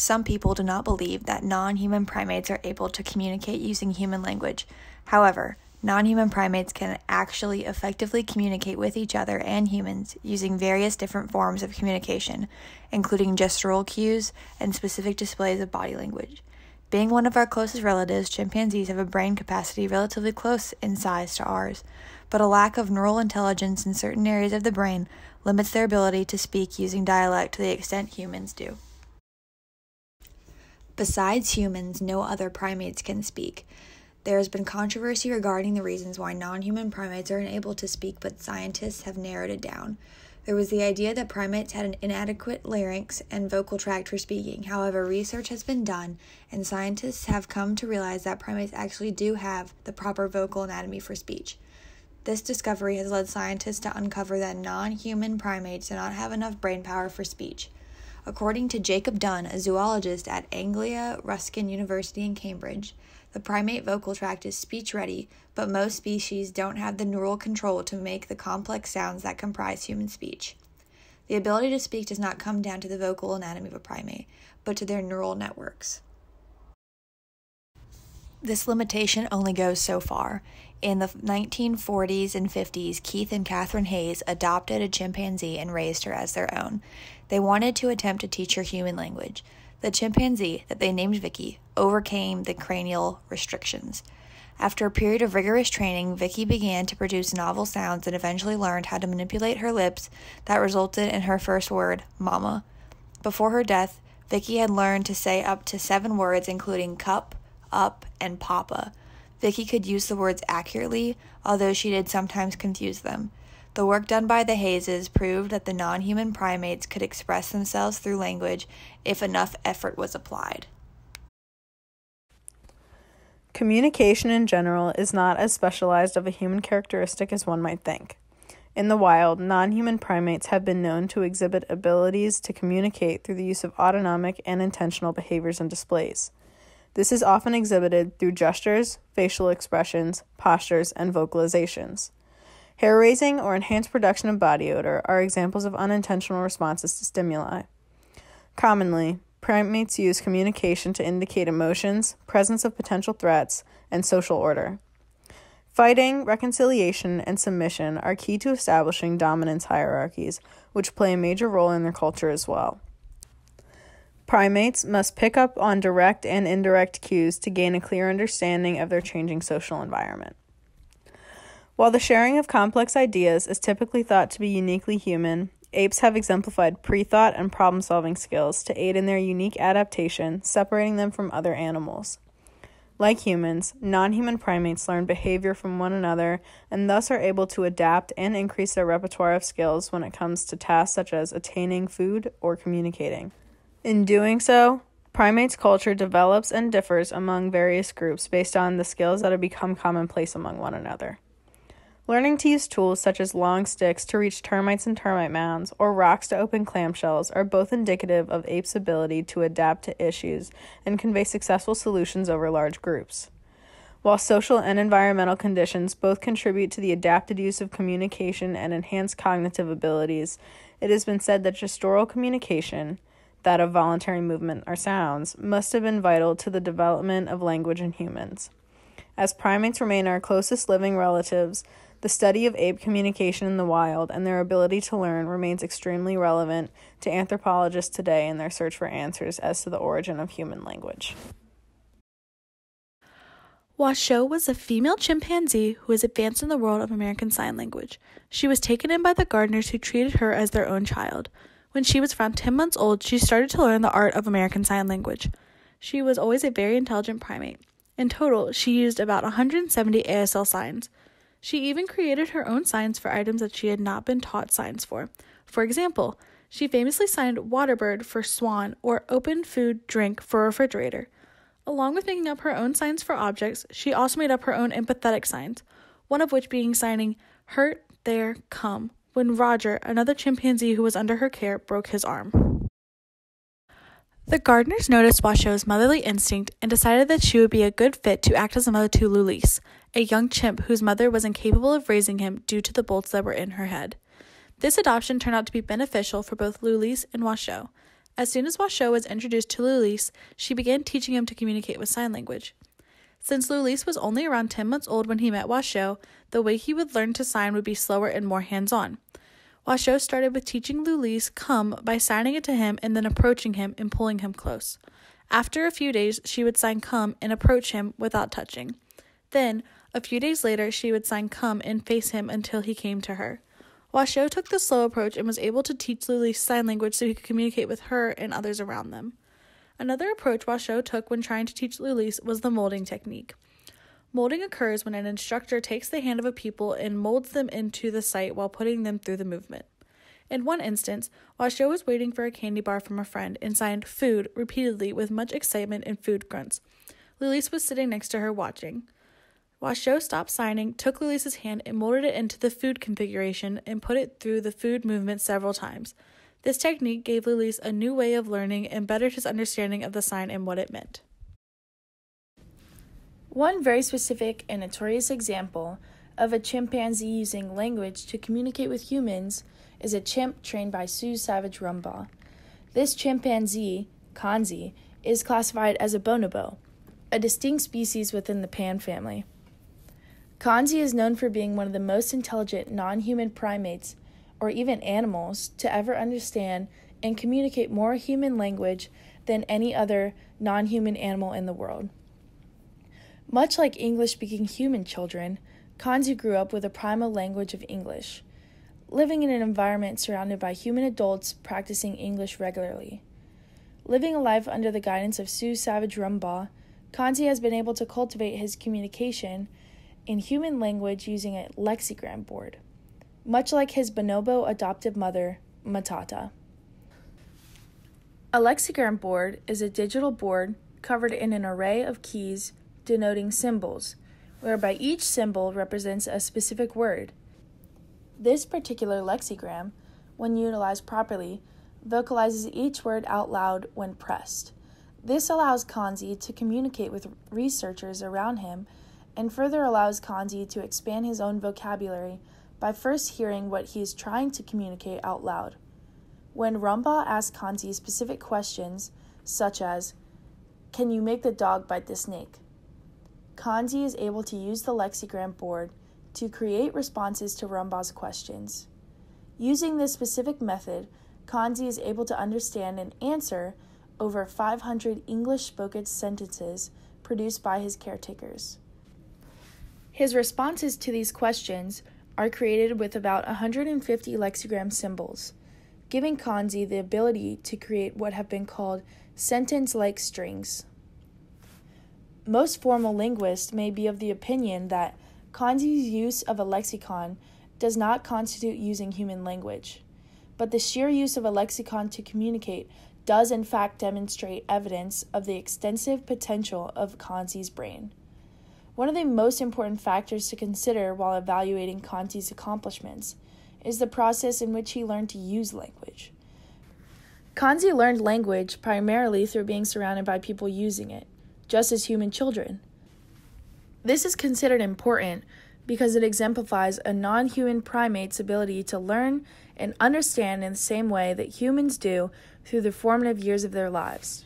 some people do not believe that non human primates are able to communicate using human language. However, non human primates can actually effectively communicate with each other and humans using various different forms of communication, including gestural cues and specific displays of body language. Being one of our closest relatives, chimpanzees have a brain capacity relatively close in size to ours, but a lack of neural intelligence in certain areas of the brain limits their ability to speak using dialect to the extent humans do. Besides humans, no other primates can speak. There has been controversy regarding the reasons why non human primates are unable to speak, but scientists have narrowed it down. There was the idea that primates had an inadequate larynx and vocal tract for speaking. However, research has been done, and scientists have come to realize that primates actually do have the proper vocal anatomy for speech. This discovery has led scientists to uncover that non human primates do not have enough brain power for speech. According to Jacob Dunn, a zoologist at Anglia Ruskin University in Cambridge, the primate vocal tract is speech ready, but most species don't have the neural control to make the complex sounds that comprise human speech. The ability to speak does not come down to the vocal anatomy of a primate, but to their neural networks. This limitation only goes so far. In the 1940s and 50s, Keith and Catherine Hayes adopted a chimpanzee and raised her as their own. They wanted to attempt to teach her human language. The chimpanzee, that they named Viki, overcame the cranial restrictions. After a period of rigorous training, Viki began to produce novel sounds and eventually learned how to manipulate her lips that resulted in her first word, mama. Before her death, Viki had learned to say up to seven words, including cup, up, and papa. Viki could use the words accurately, although she did sometimes confuse them. The work done by the Hayeses proved that the non human primates could express themselves through language if enough effort was applied. Communication in general is not as specialized of a human characteristic as one might think. In the wild, non human primates have been known to exhibit abilities to communicate through the use of autonomic and intentional behaviors and displays. This is often exhibited through gestures, facial expressions, postures, and vocalizations. Hair raising or enhanced production of body odor are examples of unintentional responses to stimuli. Commonly, primates use communication to indicate emotions, presence of potential threats, and social order. Fighting, reconciliation, and submission are key to establishing dominance hierarchies, which play a major role in their culture as well. Primates must pick up on direct and indirect cues to gain a clear understanding of their changing social environment. While the sharing of complex ideas is typically thought to be uniquely human, apes have exemplified pre thought and problem solving skills to aid in their unique adaptation, separating them from other animals. Like humans, non human primates learn behavior from one another and thus are able to adapt and increase their repertoire of skills when it comes to tasks such as attaining food or communicating. In doing so, primates' culture develops and differs among various groups based on the skills that have become commonplace among one another. Learning to use tools such as long sticks to reach termites and termite mounds or rocks to open clamshells are both indicative of apes' ability to adapt to issues and convey successful solutions over large groups. While social and environmental conditions both contribute to the adapted use of communication and enhanced cognitive abilities, it has been said that gestural communication, that of voluntary movement or sounds, must have been vital to the development of language in humans. As primates remain our closest living relatives, the study of ape communication in the wild and their ability to learn remains extremely relevant to anthropologists today in their search for answers as to the origin of human language. Washoe was a female chimpanzee who was advanced in the world of American Sign Language. She was taken in by the Gardners who treated her as their own child. When she was around 10 months old, she started to learn the art of American Sign Language. She was always a very intelligent primate. In total, she used about 170 ASL signs. She even created her own signs for items that she had not been taught signs for. For example, she famously signed Waterbird for swan or open food drink for refrigerator. Along with making up her own signs for objects, she also made up her own empathetic signs, one of which being signing hurt, there, come, when Roger, another chimpanzee who was under her care, broke his arm. The Gardners noticed Washoe's motherly instinct and decided that she would be a good fit to act as a mother to Loulis, a young chimp whose mother was incapable of raising him due to the bolts that were in her head. This adoption turned out to be beneficial for both Loulis and Washoe. As soon as Washoe was introduced to Loulis, she began teaching him to communicate with sign language. Since Loulis was only around 10 months old when he met Washoe, the way he would learn to sign would be slower and more hands on. Washoe started with teaching Loulis come by signing it to him and then approaching him and pulling him close. After a few days, she would sign come and approach him without touching. Then, a few days later, she would sign come and face him until he came to her. Washoe took the slow approach and was able to teach Loulis sign language so he could communicate with her and others around them. Another approach Washoe took when trying to teach Loulis was the molding technique. Molding occurs when an instructor takes the hand of a pupil and molds them into the sight while putting them through the movement. In one instance, Washoe was waiting for a candy bar from a friend and signed food repeatedly with much excitement and food grunts. Loulis was sitting next to her watching. Washoe stopped signing, took Loulis's hand and molded it into the food configuration and put it through the food movement several times. This technique gave Loulis a new way of learning and bettered his understanding of the sign and what it meant. One very specific and notorious example of a chimpanzee using language to communicate with humans is a chimp trained by Sue Savage Rumbaugh. This chimpanzee, Kanzi, is classified as a bonobo, a distinct species within the pan family. Kanzi is known for being one of the most intelligent non human primates, or even animals, to ever understand and communicate more human language than any other non human animal in the world. Much like English speaking human children, Kanzi grew up with a primal language of English, living in an environment surrounded by human adults practicing English regularly. Living a life under the guidance of Sue Savage Rumbaugh, Kanzi has been able to cultivate his communication in human language using a lexigram board, much like his bonobo adoptive mother, Matata. A lexigram board is a digital board covered in an array of keys denoting symbols, whereby each symbol represents a specific word. This particular lexigram, when utilized properly, vocalizes each word out loud when pressed. This allows Kanzi to communicate with researchers around him and further allows Kanzi to expand his own vocabulary by first hearing what he is trying to communicate out loud. When Rumbaugh asks Kanzi specific questions, such as, Can you make the dog bite the snake? Kanzi is able to use the lexigram board to create responses to Rumbaugh's questions. Using this specific method, Kanzi is able to understand and answer over 500 English spoken sentences produced by his caretakers. His responses to these questions are created with about 150 lexigram symbols, giving Kanzi the ability to create what have been called sentence like strings. Most formal linguists may be of the opinion that Kanzi's use of a lexicon does not constitute using human language, but the sheer use of a lexicon to communicate does in fact demonstrate evidence of the extensive potential of Kanzi's brain. One of the most important factors to consider while evaluating Kanzi's accomplishments is the process in which he learned to use language. Kanzi learned language primarily through being surrounded by people using it, just as human children. This is considered important because it exemplifies a non human primate's ability to learn and understand in the same way that humans do through the formative years of their lives.